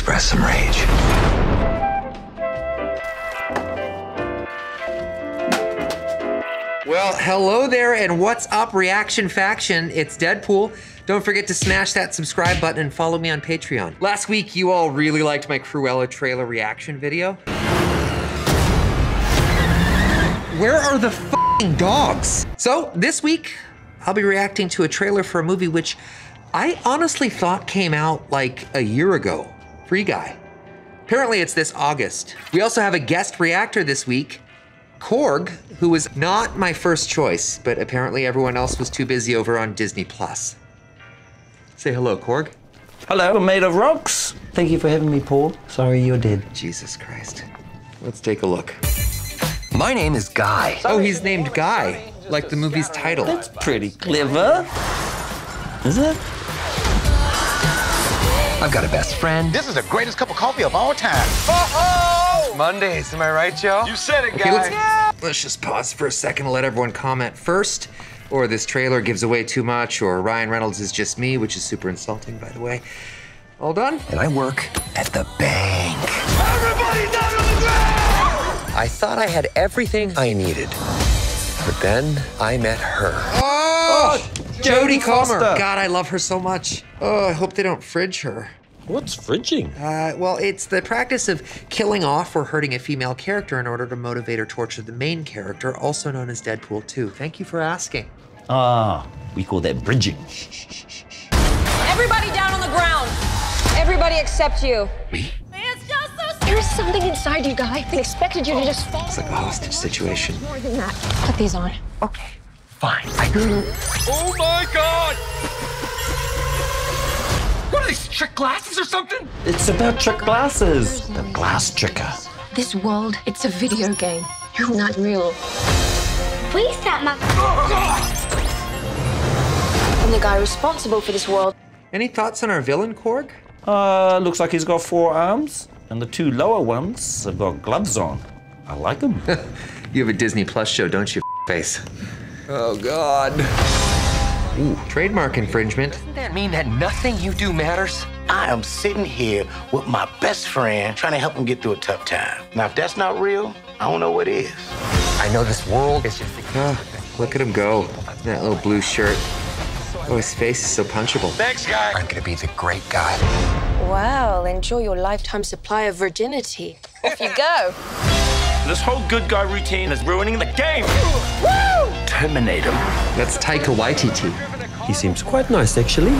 express some rage. Well, hello there, and what's up, Reaction Faction? It's Deadpool. Don't forget to smash that subscribe button and follow me on Patreon. Last week, you all really liked my Cruella trailer reaction video. Where are the dogs? So, this week, I'll be reacting to a trailer for a movie which I honestly thought came out like a year ago. Free Guy. Apparently, it's this August. We also have a guest reactor this week. Korg, who was not my first choice, but apparently everyone else was too busy over on Disney Plus. Say hello, Korg. Hello, I'm made of rocks. Thank you for having me, Paul. Sorry you're dead. Jesus Christ. Let's take a look. My name is Guy. Oh, he's named Guy, like the movie's title. That's pretty clever. Is it? I've got a best friend. This is the greatest cup of coffee of all time. Oh, Mondays, am I right, Joe? You said it, Okay, guys. let's, let's just pause for a second and let everyone comment first, or this trailer gives away too much, or Ryan Reynolds is just me, which is super insulting, by the way. All done? And I work at the bank. Everybody down on the ground! I thought I had everything I needed. But then I met her. Oh, oh Jodie Jodie Comer. God, I love her so much. Oh, I hope they don't fridge her. What's fridging? Uh, well, it's the practice of killing off or hurting a female character in order to motivate or torture the main character, also known as Deadpool 2. Thank you for asking. Ah, we call that bridging. Everybody down on the ground. Everybody except you. Me? There is something inside you, Guy. I expected you to just fall. It's like a hostage situation. More than that. Put these on. Okay, fine. I Oh my God! What are these trick glasses or something? It's about trick glasses. The glass tricker. This world, it's a video game. You're not real. We set my I'm the guy responsible for this world. Any thoughts on our villain, Korg? Uh, looks like he's got four arms, and the two lower ones have got gloves on. I like them. You have a Disney Plus show, don't you, face? Oh, God. Ooh, trademark infringement. Doesn't that mean that nothing you do matters? I am sitting here with my best friend trying to help him get through a tough time. Now, if that's not real, I don't know what is. I know this world is just a Ah, look at him go. That little blue shirt. Oh, his face is so punchable. Thanks, guy. I'm gonna be the great guy. Well, enjoy your lifetime supply of virginity. Off you go. this whole good guy routine is ruining the game. Woo! Terminate him. That's Taika Waititi. He seems quite nice, actually.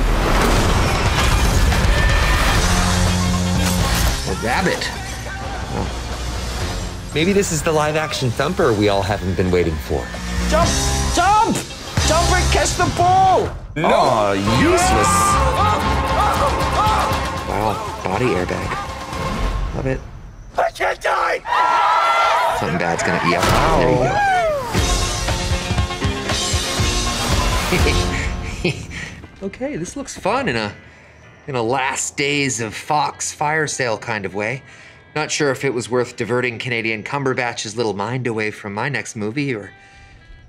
Rabbit. Oh. Maybe this is the live action thumper we all haven't been waiting for. Jump! Jump! Jump and catch the ball! No! Oh, useless. Wow, body airbag. Love it. I can't die! Something bad's gonna yeah. There you go. okay, this looks fun in a in a last days of Fox fire sale kind of way. Not sure if it was worth diverting Canadian Cumberbatch's little mind away from my next movie, or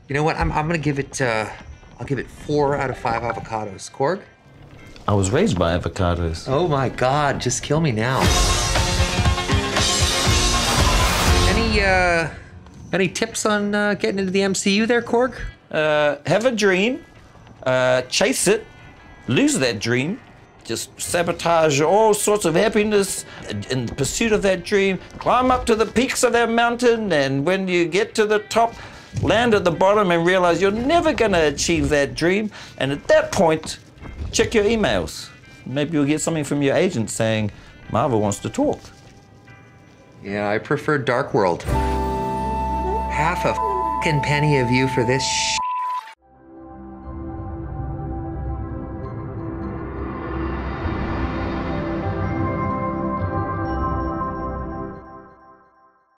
you know what? I'm I'm gonna give it uh, I'll give it four out of five avocados. Korg? I was raised by avocados. Oh my God! Just kill me now. Any uh, any tips on uh, getting into the MCU there, Korg? Uh, have a dream, uh, chase it, lose that dream, just sabotage all sorts of happiness in pursuit of that dream, climb up to the peaks of that mountain, and when you get to the top, land at the bottom and realize you're never going to achieve that dream. And at that point, check your emails. Maybe you'll get something from your agent saying, Marvel wants to talk. Yeah, I prefer Dark World. Half a penny of you for this.